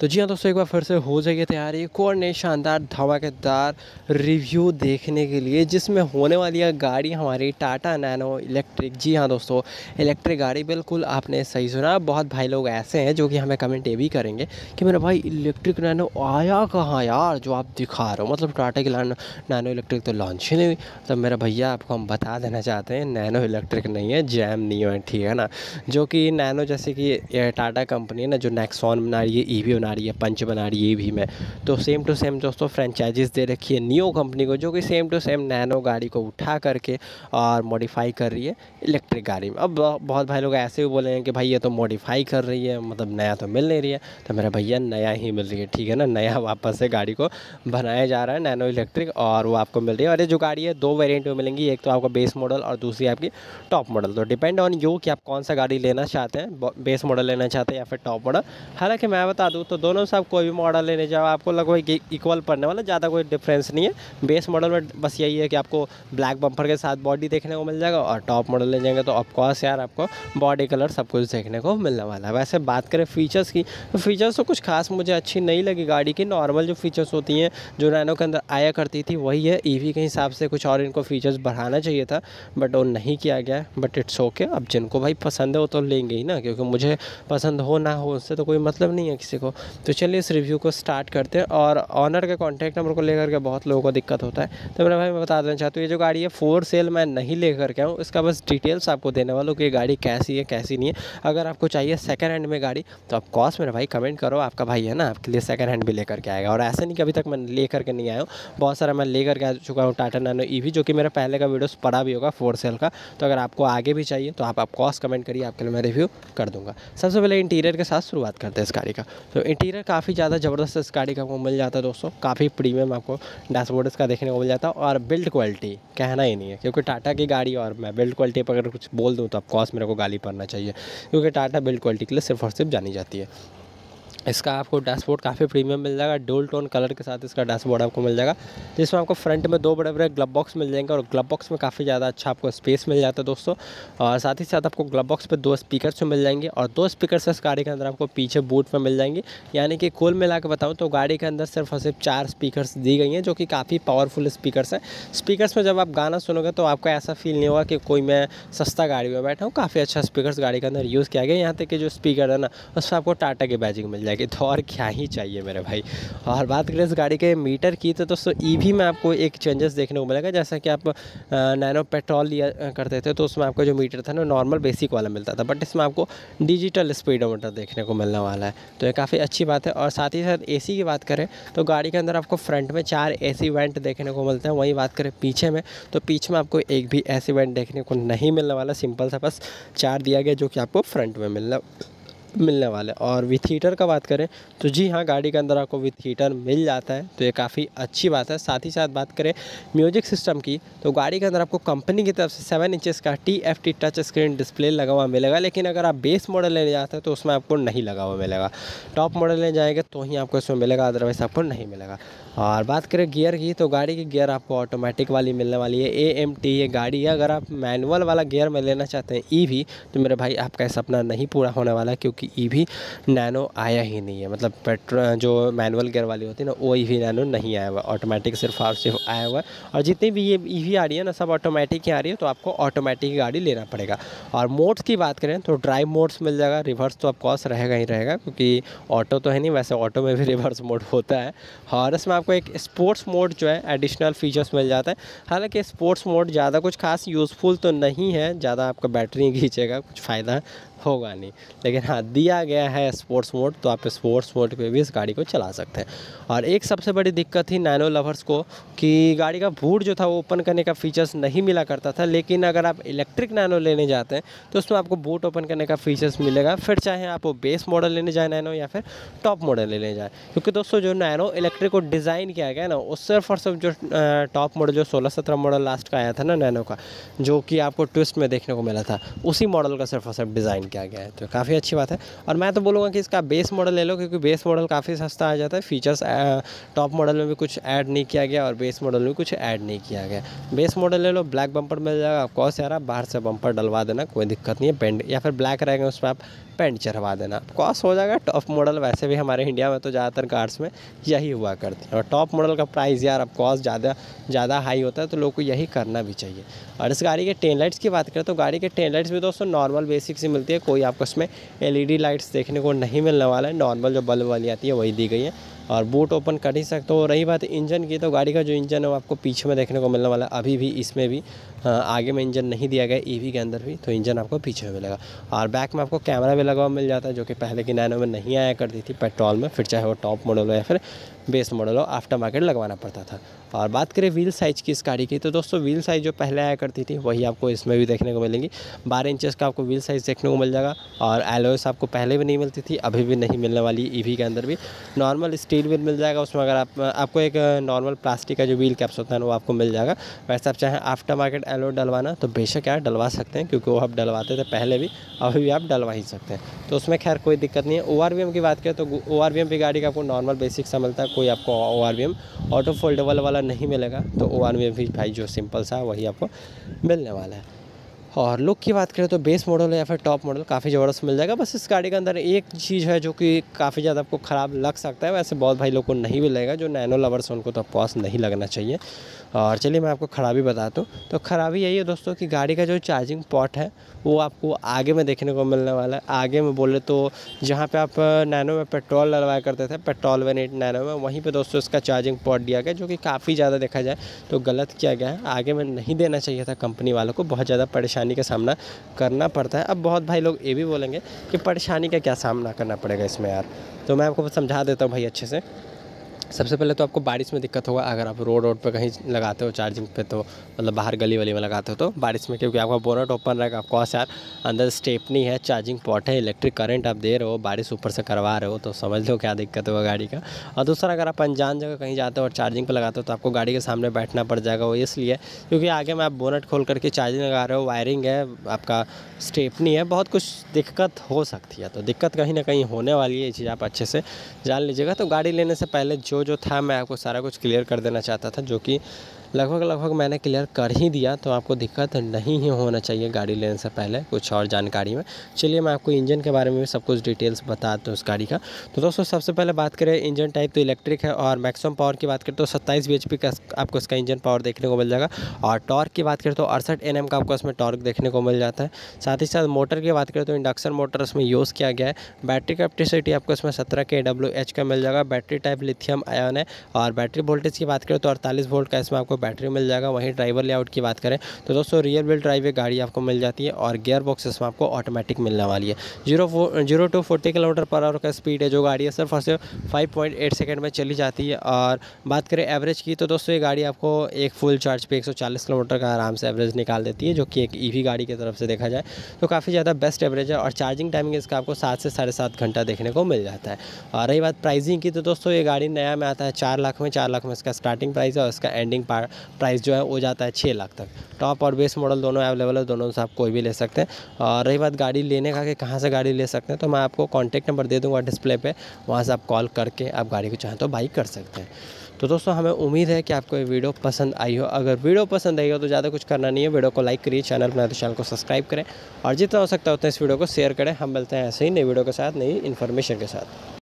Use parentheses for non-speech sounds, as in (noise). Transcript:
तो जी हाँ दोस्तों, एक बार फिर से हो जाइए तैयार। एक और नई शानदार धमाकेदार रिव्यू देखने के लिए, जिसमें होने वाली है गाड़ी हमारी टाटा नैनो इलेक्ट्रिक। जी हाँ दोस्तों, इलेक्ट्रिक गाड़ी बिल्कुल आपने सही सुना। बहुत भाई लोग ऐसे हैं जो कि हमें कमेंट ये भी करेंगे कि मेरा भाई, इलेक्ट्रिक नैनो आया कहाँ यार, जो आप दिखा रहे हो? मतलब टाटा की नैनो इलेक्ट्रिक तो लॉन्च ही नहीं तो मेरा भैया, आपको हम बता देना चाहते हैं, नैनो इलेक्ट्रिक नहीं है, जैम नहीं है, ठीक है ना? जो कि नैनो जैसे कि टाटा कंपनी है ना, जो नेक्सॉन बना रही है ई e बना रही है, पंच बना रही है भी में। तो सेम टू सेम दोस्तों फ्रेंचाइजीज़ दे रखी है नियो कंपनी को, जो कि सेम टू सेम नैनो गाड़ी को उठा करके और मॉडिफाई कर रही है इलेक्ट्रिक गाड़ी में। अब बहुत भाई लोग ऐसे भी बोले हैं कि भाई ये तो मॉडिफाई कर रही है मतलब नया तो मिल नहीं रही है। तो मेरा भैया नया ही मिल रही है, ठीक है ना? नया वापस से गाड़ी को बनाया जा रहा है नैनो इलेक्ट्रिक और वो आपको मिल रही है। और ये जो गाड़ी है, दो वेरियंट में मिलेंगी, एक तो आपको बेस मॉडल और दूसरी आपकी टॉप मॉडल तो डिपेंड ऑन यू कि आप कौन सा गाड़ी लेना चाहते हैं बेस मॉडल लेना चाहते हैं या फिर टॉप मॉडल हालाँकि मैं बता दूँ तो दोनों से आप कोई भी मॉडल लेने जाओ, आपको लगभग इक्वल पड़ने वाला, ज़्यादा कोई डिफरेंस नहीं है। बेस मॉडल में बस यही है कि आपको ब्लैक बम्पर के साथ बॉडी देखने को मिल जाएगा और टॉप मॉडल ले जाएँगे तो ऑफकोर्स यार आपको बॉडी कलर सब कुछ देखने को मिलने वाला है। वैसे बात करें फीचर्स की तो फीचर्स तो कुछ खास मुझे अच्छी नहीं लगी गाड़ी की। नॉर्मल जो फीचर्स होती हैं, जो नैनो के अंदर आया करती थी, वही है। ई e के हिसाब से कुछ और इनको फीचर्स बढ़ाना चाहिए था बट वो नहीं किया गया बट इट्स ओके अब जिनको भाई पसंद है, वो तो लेंगे ही ना, क्योंकि मुझे पसंद हो ना हो, उससे तो कोई मतलब नहीं है किसी को। तो चलिए इस रिव्यू को स्टार्ट करते हैं और ऑनर के कॉन्टैक्ट नंबर को लेकर के बहुत लोगों को दिक्कत होता है। तो मेरा भाई, मैं बता देना चाहता हूँ, ये जो गाड़ी है फोर सेल मैं नहीं लेकर के आऊँ, इसका बस डिटेल्स आपको देने वाला कि गाड़ी कैसी है, कैसी नहीं है। अगर आपको चाहिए सेकेंड हैंड में गाड़ी तो आप कॉस्ट मेरा भाई कमेंट करो, आपका भाई है ना, आपके लिए सेकेंड हैंड भी लेकर के आएगा। और ऐसे नहीं कि अभी तक मैं ले करके नहीं आया हूँ, बहुत सारा मैं लेकर के आ चुका हूँ टाटा नैनो ई जो कि मेरा पहले का वीडियोस पड़ा भी होगा फोर सेल का। तो अगर आपको आगे भी चाहिए तो आप आप कॉस्ट कमेंट करिए, आपके लिए मैं रिव्यू कर दूँगा। सबसे पहले इंटीरियर के साथ शुरुआत करते हैं इस गाड़ी का। तो इंटीरियर काफ़ी ज़्यादा ज़बरदस्त इस गाड़ी का आपको मिल जाता है दोस्तों। काफ़ी प्रीमियम आपको डैशबोर्ड इसका देखने को मिल जाता है और बिल्ड क्वालिटी कहना ही नहीं है, क्योंकि टाटा की गाड़ी और मैं बिल्ड क्वालिटी पर अगर कुछ बोल दूँ तो आप कॉस्ट मेरे को गाली पड़ना चाहिए, क्योंकि टाटा बिल्ड क्वालिटी के लिए सिर्फ़ और सिर्फ़ जानी जाती है। इसका आपको डैशबोर्ड काफ़ी प्रीमियम मिल जाएगा, डोल टोन कलर के साथ इसका डैशबोर्ड आपको मिल जाएगा, जिसमें आपको फ्रंट में दो बड़े बड़े ग्लब बॉक्स मिल जाएँगे और ग्लब बॉक्स में काफ़ी ज़्यादा अच्छा आपको स्पेस मिल जाता है दोस्तों। और साथ ही साथ आपको ग्लब बॉक्स पर दो स्पीकर मिल जाएँगे और दो स्पीकर इस गाड़ी के अंदर आपको पीछे बूट में मिल जाएँगे। यानी कि कुल मिला के बताऊँ तो गाड़ी के अंदर सिर्फ़ और सिर्फ़ चार स्पीकर दी गई हैं, जो कि काफ़ी पावरफुल स्पीकर हैं। स्पीकर में जब आप गाना सुनोगे तो आपको ऐसा फील नहीं होगा कि कोई मैं सस्ता गाड़ी में बैठा हूँ, काफ़ी अच्छा स्पीकर गाड़ी के अंदर यूज़ किया गया यहाँ तक कि जो स्पीकर है ना उससे आपको टाटा की बैजिंग मिल जाएगी तो और क्या ही चाहिए मेरे भाई। और बात करें इस गाड़ी के मीटर की तो दोस्तों ई e में आपको एक चेंजेस देखने को मिलेगा। जैसा कि आप नैनो पेट्रोल लिया करते थे तो उसमें आपका जो मीटर था ना नॉर्मल बेसिक वाला मिलता था। बट इसमें आपको डिजिटल स्पीडोमीटर देखने को मिलने वाला है। तो ये काफ़ी अच्छी बात है। और साथ ही साथ एसी की बात करें तो गाड़ी के अंदर आपको फ्रंट में चार एसी वेंट देखने को मिलते हैं। वहीं बात करें पीछे में तो पीछे में आपको एक भी ऐसी वेंट देखने को नहीं मिलने वाला। सिंपल सा बस चार दिया गया, जो कि आपको फ्रंट में मिलना मिलने वाले और विथ हीटर का बात करें तो जी हाँ गाड़ी के अंदर आपको विथ हीटर मिल जाता है तो ये काफ़ी अच्छी बात है। साथ ही साथ बात करें म्यूज़िक सिस्टम की तो गाड़ी के अंदर आपको कंपनी की तरफ़ से सेवन इंचज़ का T F T touch screen display लगा हुआ मिलेगा, लेकिन अगर आप बेस मॉडल लेने जाते हैं तो उसमें आपको नहीं लगा हुआ मिलेगा। टॉप मॉडल लेने जाएँगे तो ही आपको इसमें मिलेगा अदरवाइज़ आपको नहीं मिलेगा। और बात करें गियर की तो गाड़ी की गियर आपको ऑटोमेटिक वाली मिलने वाली है। ए एम टी ये गाड़ी है। अगर आप मैनुअल वाला गियर में लेना चाहते हैं ई भी तो मेरे भाई, आपका सपना नहीं पूरा होने वाला क्योंकि ई वी नैनो आया ही नहीं है। मतलब पेट्रोल जो मैनुअल गियर वाली होती है ना वो ई वी नैनो नहीं आया हुआ ऑटोमेटिक सिर्फ़ और सिर्फ़ आया हुआ। है और जितनी भी ये ई वी आ रही है ना, सब ऑटोमेटिक ही आ रही है तो आपको ऑटोमेटिक गाड़ी लेना पड़ेगा। और मोड्स की बात करें तो ड्राइव मोड्स मिल जाएगा रिवर्स तो ऑफकोर्स रहेगा ही रहेगा, क्योंकि ऑटो तो है नहीं, वैसे ऑटो में भी रिवर्स मोड होता है। और इसमें आपको एक स्पोर्ट्स मोड जो है एडिशनल फीचर्स मिल जाता है। हालाँकि स्पोर्ट्स मोड ज़्यादा कुछ खास यूज़फुल तो नहीं है, ज़्यादा आपका बैटरी (laughs) खींचेगा, कुछ फ़ायदा होगा नहीं। लेकिन हाँ दिया गया है स्पोर्ट्स मोड तो आप स्पोर्ट्स मोड पे भी इस गाड़ी को चला सकते हैं। और एक सबसे बड़ी दिक्कत थी नैनो लवर्स को कि गाड़ी का बूट जो था, वो ओपन करने का फीचर्स नहीं मिला करता था। लेकिन अगर आप इलेक्ट्रिक नैनो लेने जाते हैं तो उसमें आपको बूट ओपन करने का फीचर्स मिलेगा। फिर चाहे आप वो बेस मॉडल लेने जाए नैनो या फिर टॉप मॉडल लेने जाए। क्योंकि दोस्तों, जो नैनो इलेक्ट्रिक को डिज़ाइन किया गया ना उस सिर्फ़ और सिर्फ़ जो टॉप मॉडल जो सोलह सत्रह मॉडल लास्ट का आया था ना नैनो का, जो कि आपको ट्विस्ट में देखने को मिला था, उसी मॉडल का सिर्फ़ और सिर्फ़ डिज़ाइन किया गया है। तो काफ़ी अच्छी बात है। और मैं तो बोलूँगा कि इसका बेस मॉडल ले लो, क्योंकि बेस मॉडल काफ़ी सस्ता आ जाता है। फीचर्स टॉप मॉडल में भी कुछ ऐड नहीं किया गया और बेस मॉडल में कुछ ऐड नहीं किया गया। बेस मॉडल ले लो ब्लैक बम्पर मिल जाएगा कॉस यार बाहर से बम्पर डलवा देना, कोई दिक्कत नहीं है। पेंट या फिर ब्लैक रहेगा, उस पर आप पेंट चढ़वा देना। कॉस्ट हो जाएगा टॉप मॉडल वैसे भी हमारे इंडिया में तो ज़्यादातर कार्स में यही हुआ करते हैं। और टॉप मॉडल का प्राइस यार, अब कॉस्ट ज़्यादा ज़्यादा हाई होता है तो लोग को यही करना भी चाहिए। और इस गाड़ी के टेन लाइट्स की बात करें तो गाड़ी के टेन लाइट्स भी दोस्तों नॉर्मल बेसिक से मिलती है। कोई आपको इसमें एलईडी लाइट्स देखने को नहीं मिलने वाला है। नॉर्मल जो बल्ब वाली आती है, वही दी गई है। और बूट ओपन कर ही सकते हो। रही बात इंजन की तो गाड़ी का जो इंजन है, वो आपको पीछे में देखने को मिलने वाला है। अभी भी इसमें भी। आगे में इंजन नहीं दिया गया ईवी के अंदर भी तो इंजन आपको पीछे में मिलेगा और बैक में आपको कैमरा भी लगा हुआ मिल जाता है, जो कि पहले की नैनो में नहीं आया करती थी पेट्रोल में, फिर चाहे वो टॉप मॉडल हो या फिर बेस मॉडल हो आफ्टर मार्केट लगवाना पड़ता था। और बात करें व्हील साइज़ की इस गाड़ी की तो दोस्तों व्हील साइज़ जो पहले आया करती थी, वही आपको इसमें भी देखने को मिलेंगी। बारह इंचज़ का आपको व्हील साइज़ देखने को मिल जाएगा, और एलोएस आपको पहले भी नहीं मिलती थी, अभी भी नहीं मिलने वाली ईवी के अंदर भी। नॉर्मल स्टील व्हील मिल जाएगा, उसमें अगर आप, आपको एक नॉर्मल प्लास्टिक का जो व्हील कैप्स होता है वो आपको मिल जाएगा। वैसे आप चाहें आफ्टर मार्केट एलो डलवाना तो बेशक यार डलवा सकते हैं, क्योंकि वो आप डलवाते थे पहले भी, अभी भी आप डलवा ही सकते हैं। तो उसमें खैर कोई दिक्कत नहीं है। ओ की बात करें तो ओ आर भी गाड़ी का आपको नॉर्मल बेसिक सा मिलता है, कोई आपको ओ आर ऑटो फोल्डेबल वाला नहीं मिलेगा तो ओ आर भी भाई जो सिंपल सा, वही आपको मिलने वाला है। और लुक की बात करें तो बेस मॉडल या फिर टॉप मॉडल काफ़ी ज़बरदस्त मिल जाएगा। बस इस गाड़ी के अंदर एक चीज़ है जो कि काफ़ी ज़्यादा आपको ख़राब लग सकता है। वैसे बहुत भाई लोग को नहीं भी लगेगा जो नैनो लवर्स उनको तो पॉस नहीं लगना चाहिए। और चलिए मैं आपको खराबी बताता हूँ। तो खराबी यही है दोस्तों कि गाड़ी का जो चार्जिंग पॉट है, वो आपको आगे में देखने को मिलने वाला है। आगे में बोले तो जहाँ पे आप नैनो में पेट्रोल डलवाया करते थे पेट्रोल वन एट नैनो में, वहीं पे दोस्तों इसका चार्जिंग पॉट दिया गया, जो कि काफ़ी ज़्यादा देखा जाए तो गलत किया गया है। आगे में नहीं देना चाहिए था कंपनी वालों को, बहुत ज़्यादा परेशानी का सामना करना पड़ता है। अब बहुत भाई लोग ये भी बोलेंगे कि परेशानी का क्या सामना करना पड़ेगा इसमें यार? तो मैं आपको समझा देता हूँ भाई अच्छे से। सबसे पहले तो आपको बारिश में दिक्कत होगा, अगर आप रोड रोड पर कहीं लगाते हो चार्जिंग पे तो मतलब बाहर गली वली में लगाते हो तो बारिश में, क्योंकि आपका बोनट ओपन रहेगा, आपको यार, अंदर स्टेपनी है चार्जिंग पॉट है इलेक्ट्रिक करंट आप दे रहे हो, बारिश ऊपर से करवा रहे हो तो समझ लो क्या दिक्कत होगा गाड़ी का। और दूसरा, अगर आप अनजान जगह कहीं जाते हो और चार्जिंग पर लगाते हो तो आपको गाड़ी के सामने बैठना पड़ जाएगा, वो इसलिए, क्योंकि आगे में आप बोनट खोल करके चार्जिंग लगा रहे हो वायरिंग है, आपका स्टेपनी है, बहुत कुछ दिक्कत हो सकती है तो दिक्कत कहीं ना कहीं होने वाली है, ये चीज़ आप अच्छे से जान लीजिएगा। तो गाड़ी लेने से पहले जो जो था मैं आपको सारा कुछ क्लियर कर देना चाहता था जो कि लगभग लगभग मैंने क्लियर कर ही दिया तो आपको दिक्कत नहीं ही होना चाहिए गाड़ी लेने से पहले कुछ और जानकारी में। चलिए मैं आपको इंजन के बारे में भी सब कुछ डिटेल्स बताता हूँ उस गाड़ी का। तो दोस्तों, सबसे पहले बात करें इंजन टाइप तो इलेक्ट्रिक है और मैक्सिमम पावर की बात करें तो सत्ताईस बी का आपको इसका इंजन पावर देखने को मिल जाएगा। और टॉर्क की बात करें तो अड़सठ एन का आपको इसमें टॉर्क देखने को मिल जाता है। साथ ही साथ मोटर की बात करें तो इंडक्शन मोटर इसमें यूज़ किया गया है। बैटरी कैपेसिटी आपको इसमें सत्रह के डब्ल्यू एच का मिल जाएगा। बैटरी टाइप लिथियम आयन है और बैटरी वोल्टेज की बात करें तो अड़तालीस वोल्ट का इसमें आपको बैटरी मिल जाएगा, वहीं ड्राइवर लेआउट की बात करें तो दोस्तों रियर व्हील ड्राइव गाड़ी आपको मिल जाती है और गियर बॉक्स इसमें आपको ऑटोमेटिक मिलने वाली है। Zero zero to forty kilometre per hour का स्पीड है, जो गाड़ी है सिर्फ़ और सिर्फ़ फाइव पॉइंट एट सेकेंड में चली जाती है और बात करें एवरेज की तो दोस्तों ये गाड़ी आपको एक फुल चार्ज पे 140 किलोमीटर का आराम से एवरेज निकाल देती है, जो कि एक ईवी गाड़ी की तरफ़ से देखा जाए तो काफ़ी ज़्यादा बेस्ट एवरेज है और चार्जिंग टाइमिंग इसका आपको सात से साढ़े सात घंटा देखने को मिल जाता है। और रही बात प्राइसिंग की तो दोस्तों ये गाड़ी नया में आता है, चार लाख में, चार लाख में इसका स्टार्टिंग प्राइस है और इसका एंडिंग प्राइस जो है वो जाता है छः लाख तक। टॉप और बेस मॉडल दोनों अवेलेबल है, दोनों से आप कोई भी ले सकते हैं। और रही बात गाड़ी लेने का कि कहाँ से गाड़ी ले सकते हैं तो मैं आपको कॉन्टैक्ट नंबर दे दूँगा डिस्प्ले पर वहाँ से आप कॉल करके आप गाड़ी को चाहें तो बाई कर सकते हैं। तो दोस्तों, हमें उम्मीद है कि आपको ये वीडियो पसंद आई हो। अगर वीडियो पसंद आई हो तो ज़्यादा कुछ करना नहीं है, वीडियो को लाइक करिए चैनल बनाए तो चैनल को सब्सक्राइब करें। और जितना हो सकता है उतना इस वीडियो को शेयर करें। हम मिलते हैं ऐसे ही नई वीडियो के साथ, नई इन्फॉर्मेशन के साथ।